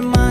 demás.